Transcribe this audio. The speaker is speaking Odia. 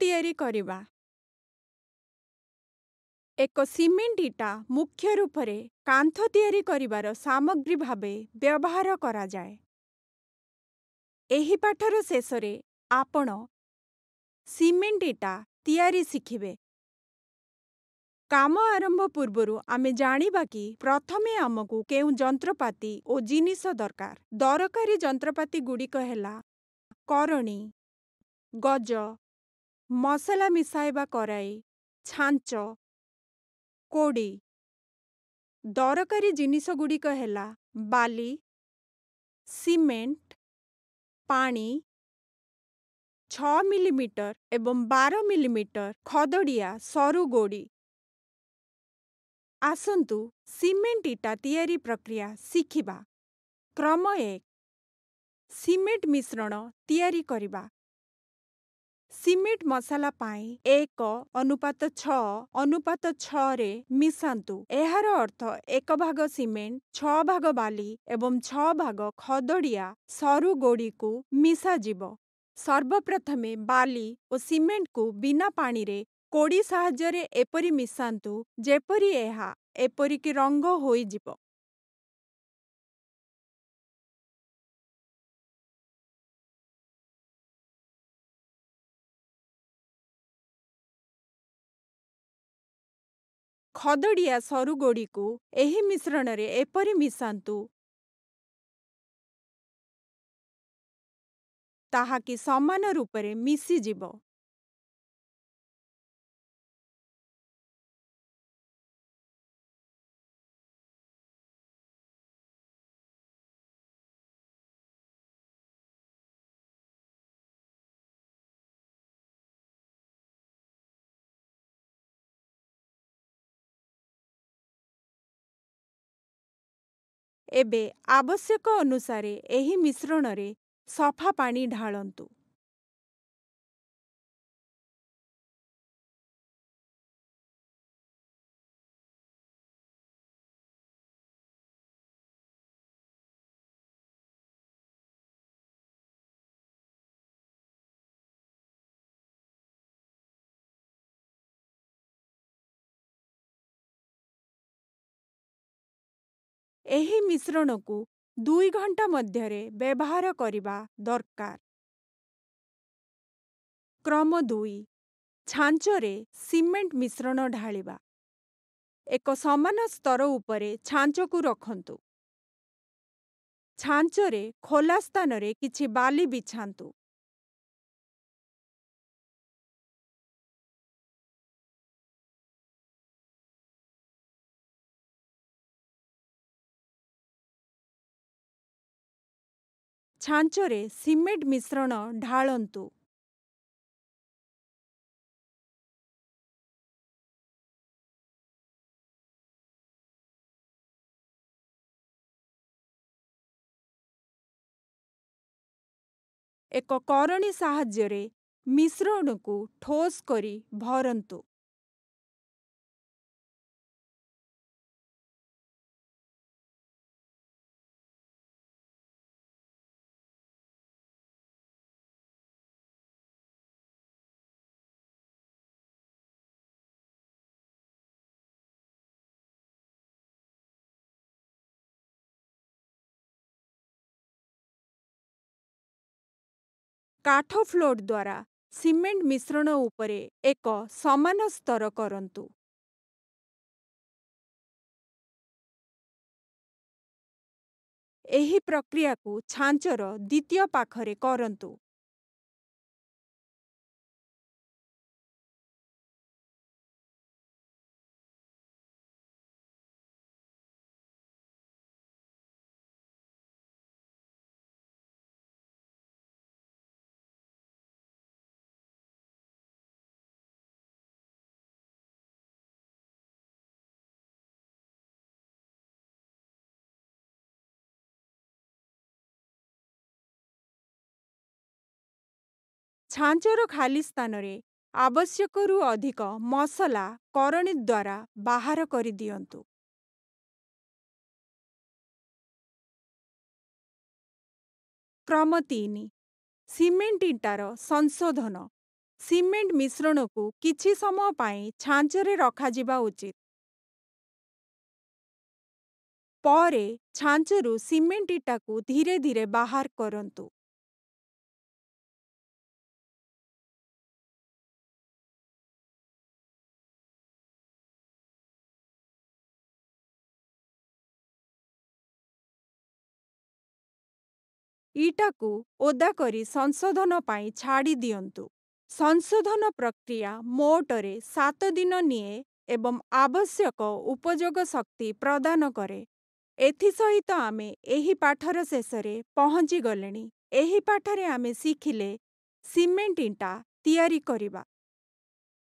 ତିଆରି କରିବା ଏକ ସିମେଣ୍ଟ ଇଟା ମୁଖ୍ୟ ରୂପରେ କାନ୍ଥ ତିଆରି କରିବାର ସାମଗ୍ରୀ ଭାବେ ବ୍ୟବହାର କରାଯାଏ। ଏହି ପାଠର ଶେଷରେ ଆପଣ ସିମେଣ୍ଟ ଇଟା ତିଆରି ଶିଖିବେ। କାମ ଆରମ୍ଭ ପୂର୍ବରୁ ଆମେ ଜାଣିବା କି ପ୍ରଥମେ ଆମକୁ କେଉଁ ଯନ୍ତ୍ରପାତି ଓ ଜିନିଷ ଦରକାର। ଦରକାରୀ ଯନ୍ତ୍ରପାତି ଗୁଡ଼ିକ ହେଲା କରଣୀ, ଗଜ, ମସଲା ମିଶାଇବା କଡ଼ାଇ, ଛାଞ୍ଚ, କୋଡ଼ି। ଦରକାରୀ ଜିନିଷଗୁଡ଼ିକ ହେଲା ବାଲି, ସିମେଣ୍ଟ, ପାଣି, ଛଅ ମିଲିମିଟର ଏବଂ ବାର ମିଲିମିଟର ଖଦଡିଆ ସରୁ ଗୋଡ଼ି। ଆସନ୍ତୁ ସିମେଣ୍ଟ ଇଟା ତିଆରି ପ୍ରକ୍ରିୟା ଶିଖିବା। କ୍ରମ ଏକ ସିମେଣ୍ଟ ମିଶ୍ରଣ ତିଆରି କରିବା। ସିମେଣ୍ଟ ମସଲା ପାଇଁ ଏକ ଅନୁପାତ ଛଅ ଅନୁପାତ ଛଅ ରେ ମିଶାନ୍ତୁ। ଏହାର ଅର୍ଥ ଏକ ଭାଗ ସିମେଣ୍ଟ, ଛଅ ଭାଗ ବାଲି ଏବଂ ଛଅ ଭାଗ ଖଦଡିଆ ସରୁ ଗୋଡ଼ିକୁ ମିଶାଯିବ। ସର୍ବପ୍ରଥମେ ବାଲି ଓ ସିମେଣ୍ଟକୁ ବିନା ପାଣିରେ କୋଡ଼ି ସାହାଯ୍ୟରେ ଏପରି ମିଶାନ୍ତୁ ଯେପରି ଏହା ଏପରିକି ରଙ୍ଗ ହୋଇଯିବ। ଖଦଡିଆ ସରୁ ଗୋଡ଼ିକୁ ଏହି ମିଶ୍ରଣରେ ଏପରି ମିଶାନ୍ତୁ ତାହାକି ସମାନ ରୂପରେ ମିଶିଯିବ। ଏବେ ଆବଶ୍ୟକ ଅନୁସାରେ ଏହି ମିଶ୍ରଣରେ ସଫା ପାଣି ଢାଳନ୍ତୁ। ଏହି ମିଶ୍ରଣକୁ ଦୁଇ ଘଣ୍ଟା ମଧ୍ୟରେ ବ୍ୟବହାର କରିବା ଦରକାର। କ୍ରମ ଦୁଇ ଛାଞ୍ଚରେ ସିମେଣ୍ଟ ମିଶ୍ରଣ ଢାଳିବା। ଏକ ସମାନ ସ୍ତର ଉପରେ ଛାଞ୍ଚକୁ ରଖନ୍ତୁ। ଛାଞ୍ଚରେ ଖୋଲା ସ୍ଥାନରେ କିଛି ବାଲି ବିଛାନ୍ତୁ। ଛାଞ୍ଚରେ ସିମେଣ୍ଟ ମିଶ୍ରଣ ଢାଳନ୍ତୁ। ଏକ କରଣୀ ସାହାଯ୍ୟରେ ମିଶ୍ରଣକୁ ଠୋସ୍ କରି ଭରନ୍ତୁ। କାଠ ଫ୍ଲୋଟ୍ ଦ୍ୱାରା ସିମେଣ୍ଟ ମିଶ୍ରଣ ଉପରେ ଏକ ସମାନ ସ୍ତର କରନ୍ତୁ। ଏହି ପ୍ରକ୍ରିୟାକୁ ଛାଞ୍ଚର ଦ୍ୱିତୀୟ ପାଖରେ କରନ୍ତୁ। ଛାଞ୍ଚର ଖାଲି ସ୍ଥାନରେ ଆବଶ୍ୟକରୁ ଅଧିକ ମସଲା କରଣୀ ଦ୍ୱାରା ବାହାର କରିଦିଅନ୍ତୁ। କ୍ରମ ତିନି ସିମେଣ୍ଟ ଇଟାର ସଂଶୋଧନ। ସିମେଣ୍ଟ ମିଶ୍ରଣକୁ କିଛି ସମୟ ପାଇଁ ଛାଞ୍ଚରେ ରଖାଯିବା ଉଚିତ। ପରେ ଛାଞ୍ଚରୁ ସିମେଣ୍ଟ ଇଟାକୁ ଧୀରେ ଧୀରେ ବାହାର କରନ୍ତୁ। ଇଟାକୁ ଓଦା କରି ସଂଶୋଧନ ପାଇଁ ଛାଡ଼ି ଦିଅନ୍ତୁ। ସଂଶୋଧନ ପ୍ରକ୍ରିୟା ମୋଟରେ ସାତ ଦିନ ନିଏ ଏବଂ ଆବଶ୍ୟକ ଉପଯୋଗ ଶକ୍ତି ପ୍ରଦାନ କରେ। ଏଥିସହିତ ଆମେ ଏହି ପାଠର ଶେଷରେ ପହଞ୍ଚିଗଲେଣି। ଏହି ପାଠରେ ଆମେ ଶିଖିଲେ ସିମେଣ୍ଟ ଇଟା ତିଆରି କରିବା